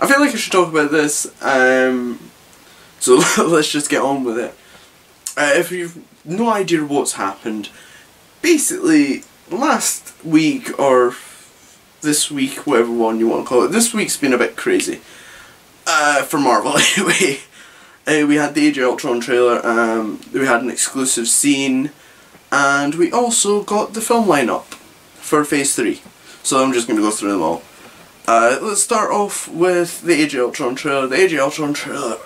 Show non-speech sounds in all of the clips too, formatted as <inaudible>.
I feel like I should talk about this, um, so <laughs> let's just get on with it. Uh, if you've no idea what's happened, basically last week or this week, whatever one you want to call it, this week's been a bit crazy. Uh, for Marvel <laughs> anyway. Uh, we had the Age of Ultron trailer, um, we had an exclusive scene, and we also got the film lineup for Phase 3. So I'm just going to go through them all. Uh, let's start off with the Age of Ultron trailer. The Age of Ultron trailer,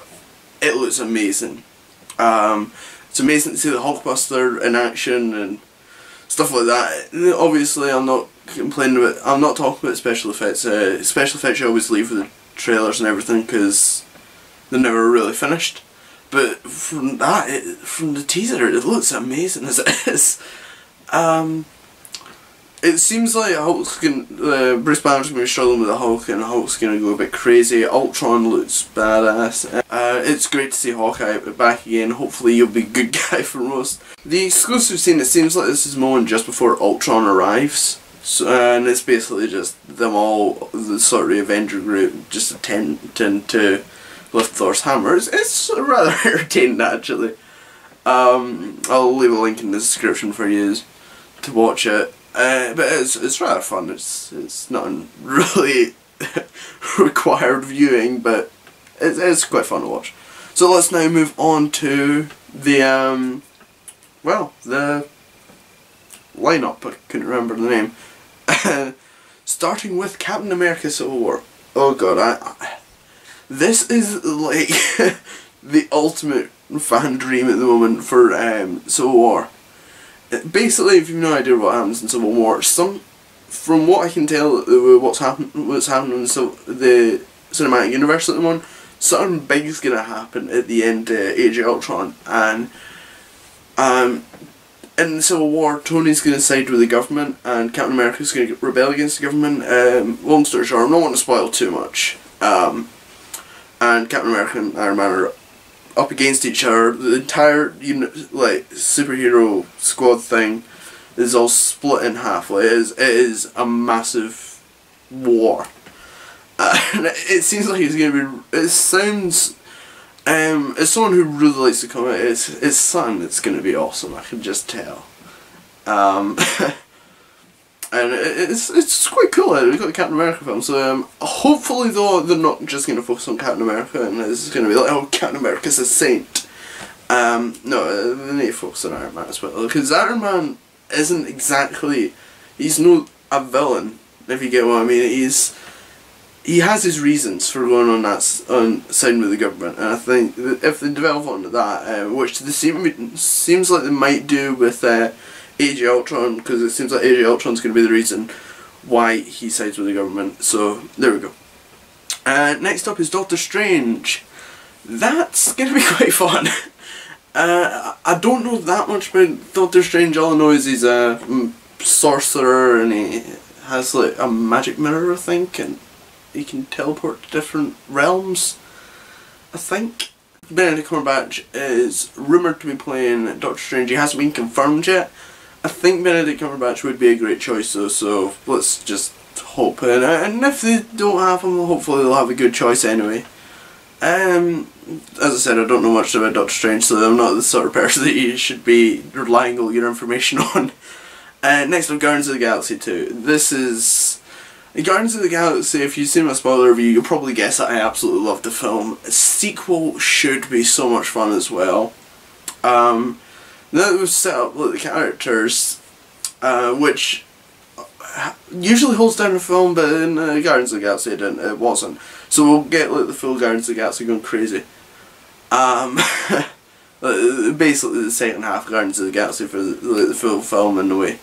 it looks amazing. Um, it's amazing to see the Hulkbuster in action and stuff like that. Obviously, I'm not complaining about. I'm not talking about special effects. Uh, special effects you always leave with the trailers and everything because they're never really finished. But from that, it, from the teaser, it looks amazing as it is. Um, it seems like Hulk's going uh, Bruce Banner's going to be struggling with the Hulk and Hulk's going to go a bit crazy. Ultron looks badass. Uh, it's great to see Hawkeye back again. Hopefully you'll be a good <laughs> guy for most. The exclusive scene, it seems like this is moment just before Ultron arrives. So, and it's basically just them all, the sort of Avenger group, just attempting to lift Thor's hammer. It's, it's rather <laughs> entertaining actually. Um, I'll leave a link in the description for you to watch it. Uh, but it's it's rather fun. It's it's not <laughs> really <laughs> required viewing, but it's it's quite fun to watch. So let's now move on to the um, well the lineup. I couldn't remember the name. <laughs> Starting with Captain America: Civil War. Oh god, I, I this is like the ultimate fan dream at the moment for um, Civil War basically, if you've no idea what happens in Civil War, some from what I can tell, what's happened, what's happening in the cinematic universe at the moment, something big is gonna happen at the end of Age of Ultron, and um, in Civil War, Tony's gonna side with the government, and Captain America's gonna rebel against the government. Um, long story short, I'm not to spoil too much. Um, and Captain America and Iron Man are up against each other. The entire you know, like superhero squad thing is all split in half. Like it is, it is a massive war. <laughs> Uh, it seems like it's gonna be. It sounds. Um, as someone who really likes to comment, it's it's something that's gonna be awesome. I can just tell. Um, <laughs> and it's it's quite cool. We've got the Captain America film, so um, hopefully though they're not just going to focus on Captain America and it's going to be like oh Captain America's a saint. Um, no, they need to focus on Iron Man as well because Iron Man isn't exactly he's no a villain if you get what I mean. He's he has his reasons for going on that on siding with the government, and I think if they develop onto that, uh, which they seem seems like they might do with. Uh, Age Ultron because it seems like Age Ultron's going to be the reason why he sides with the government. So there we go. Uh, next up is Doctor Strange. That's going to be <laughs> quite fun. Uh, I don't know that much about Doctor Strange. All I know is he's a sorcerer and he has like a magic mirror, I think, and he can teleport to different realms. I think. Benedict Cumberbatch is rumoured to be playing Doctor Strange. He hasn't been confirmed yet, I think Benedict Cumberbatch would be a great choice though, so let's just hope. And, and if they don't have him, hopefully they'll have a good choice anyway. Um, as I said, I don't know much about Doctor Strange, so I'm not the sort of person <laughs> that you should be relying all your information <laughs> on. Uh, next up, Guardians of the Galaxy 2. This is... Guardians of the Galaxy, if you've seen my spoiler review, you'll probably guess that I absolutely love the film. A sequel should be so much fun as well. Um, that was set up like the characters, uh, which usually holds down a film, but in uh, Guardians of the Galaxy it, didn't, it wasn't. So we'll get like the full Guardians of the Galaxy going crazy. Um, <laughs> basically the second half of Guardians of the Galaxy for the, like, the full film in a way.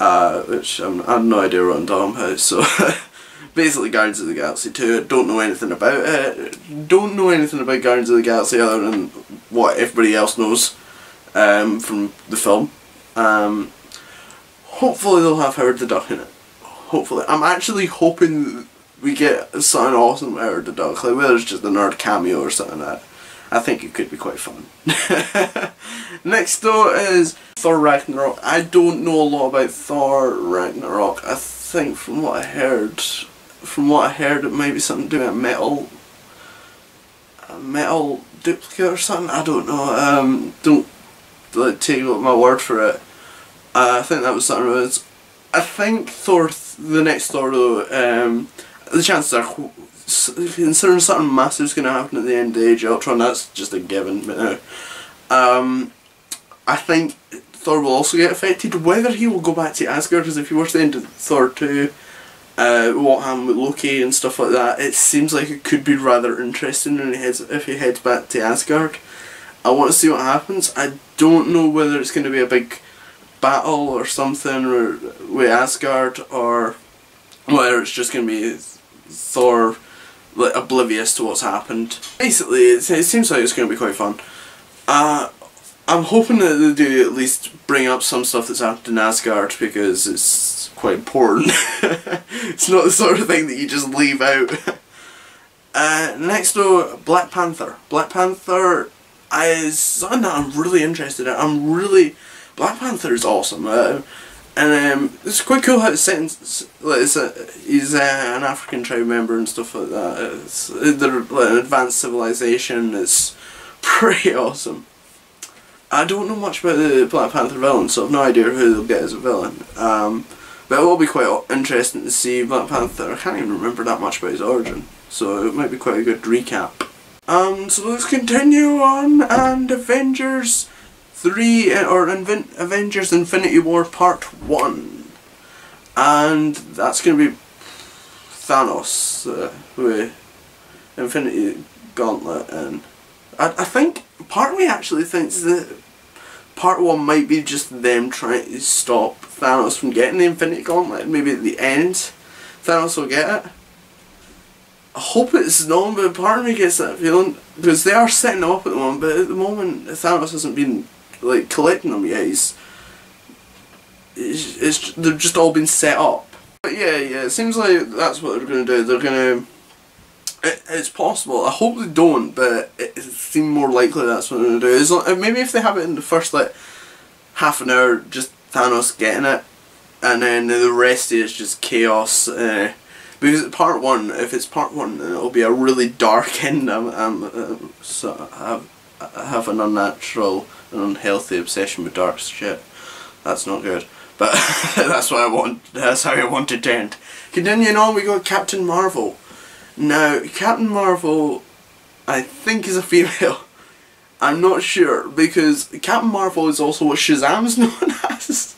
Uh, which I'm, I have no idea what I'm talking about, so <laughs> basically Guardians of the Galaxy 2, don't know anything about it, don't know anything about Guardians of the Galaxy other than what everybody else knows um, from the film. Um, hopefully they'll have Howard the Duck in it. Hopefully. I'm actually hoping we get something awesome Howard the Duck, like whether it's just a nerd cameo or something like that. I think it could be quite fun. <laughs> Next though is Thor Ragnarok. I don't know a lot about Thor Ragnarok. I think from what I heard from what I heard, it might be something to do with metal, a metal duplicate or something. I don't know. Um, don't like, take my word for it. Uh, I think that was something. Was, I think Thor, the next Thor though, um, the chances are, considering something massive is going to happen at the end of the Age of Ultron, that's just a given. But now, um, I think Thor will also get affected. Whether he will go back to Asgard, because if you watch the end of Thor 2, uh, what happened with Loki and stuff like that, it seems like it could be rather interesting when he heads, if he heads back to Asgard. I want to see what happens. I don't know whether it's going to be a big battle or something or, with Asgard or whether it's just going to be Thor like, oblivious to what's happened. Basically, it, seems like it's going to be quite fun. Uh, I'm hoping that they do at least bring up some stuff that's happened in Asgard because it's quite important. <laughs> it's not the sort of thing that you just leave out. <laughs> Uh, next though, Black Panther. Black Panther is something that I'm really interested in. I'm really... Black Panther is awesome. Uh, and um, it's quite cool how it's set in, like, it's a, he's uh, an African tribe member and stuff like that. It's, they're like, an advanced civilization. It's pretty <laughs> awesome. I don't know much about the Black Panther villain, so I've no idea who they'll get as a villain. Um, but it will be quite interesting to see Black Panther. I can't even remember that much about his origin, so it might be quite a good recap. Um, so let's continue on, and Avengers 3, uh, or Inven Avengers Infinity War Part 1. And that's going to be Thanos uh, with Infinity Gauntlet, and I, I think, part of me actually thinks that part one might be just them trying to stop Thanos from getting the Infinity Gauntlet. Maybe at the end, Thanos will get it. I hope it's not, but part of me gets that feeling because they are setting up at the moment. But at the moment, Thanos hasn't been like collecting them yet. He's, it's, it's they've just all been set up. But yeah, yeah, it seems like that's what they're gonna do. They're gonna. It, it's possible. I hope they don't, but it, seems more likely that's what they're gonna do. Maybe if they have it in the first like half an hour, just Thanos getting it, and then the rest is just chaos. Uh, because part one, if it's part one, it'll be a really dark <laughs> end. I'm, I'm uh, so I have, I have an unnatural and unhealthy obsession with dark shit. That's not good. But <laughs> that's what I want. That's how I want it to end. Continuing on, we got Captain Marvel. Now, Captain Marvel, I think is a female. <laughs> I'm not sure because Captain Marvel is also what Shazam's known as.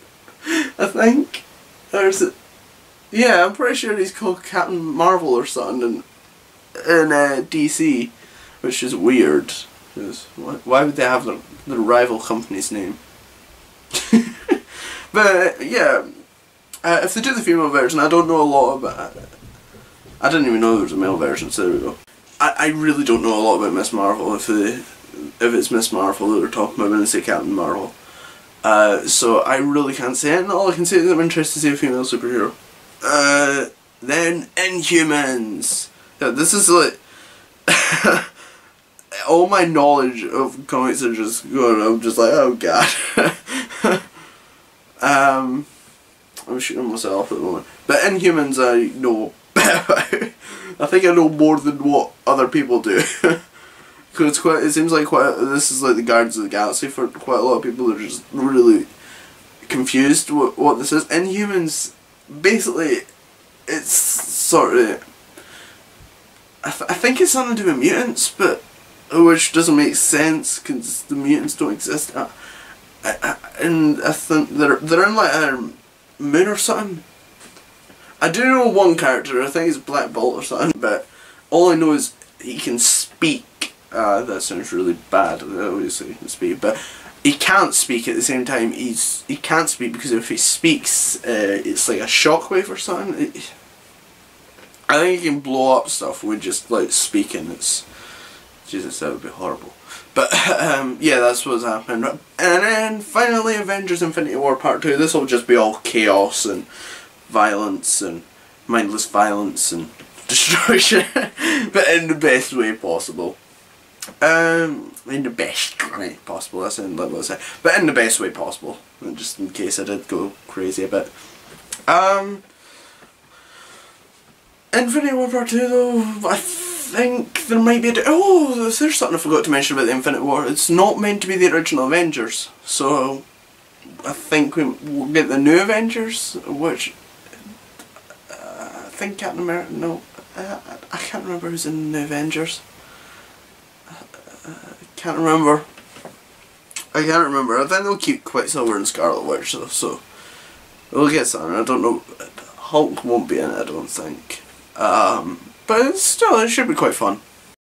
I think. Or is it? Yeah, I'm pretty sure he's called Captain Marvel or something in, in uh, DC, which is weird. Cause why would they have the, the rival company's name? <laughs> but yeah, uh, if they do the female version, I don't know a lot about it. I didn't even know there was a male version, so there we go. I, I really don't know a lot about Miss Marvel if they, if it's Miss Marvel that they're talking about when they say Captain Marvel. Uh, so I really can't say it, and all I can say is I'm interested to see a female superhero. Uh, then Inhumans. Yeah, this is like <laughs> all my knowledge of comics are just going. I'm just like, oh god. <laughs> um, I'm shooting myself at the moment. But Inhumans, I know. <laughs> I think I know more than what other people do. Because it's quite, it seems like quite. This is like the Guardians of the Galaxy for quite a lot of people. They're just really confused what what this is. Inhumans basically, it's sort of. I, th I think it's something to do with mutants, but which doesn't make sense because the mutants don't exist. I, I, and I think they're they're in like a moon or something. I do know one character. I think it's Black Bolt or something, but all I know is he can speak. Uh, that sounds really bad. Obviously, he can speak, but he can't speak at the same time. He's he can't speak because if he speaks, uh, it's like a shockwave or something. It, I think he can blow up stuff with just like speaking. It's Jesus, that would be horrible. But <laughs> um, yeah, that's what's happening. And then finally, Avengers: Infinity War Part Two. This will just be all chaos and violence and mindless violence and <laughs> destruction, but in the best way possible. Um, in the best way possible, that's what I say. But in the best way possible, just in case I did go crazy a bit. Um, War Part 2 though, I think there might be a... Oh, there's something I forgot to mention about the Infinity War. It's not meant to be the original Avengers, so I think we, will get the new Avengers, which... Uh, I think Captain America... No, uh, I can't remember who's in the Avengers. Can't remember. I can't remember. I think they'll keep Quicksilver and Scarlet Witch though, so... We'll get something. I don't know. Hulk won't be in it, I don't think. Um, but still, it should be quite fun.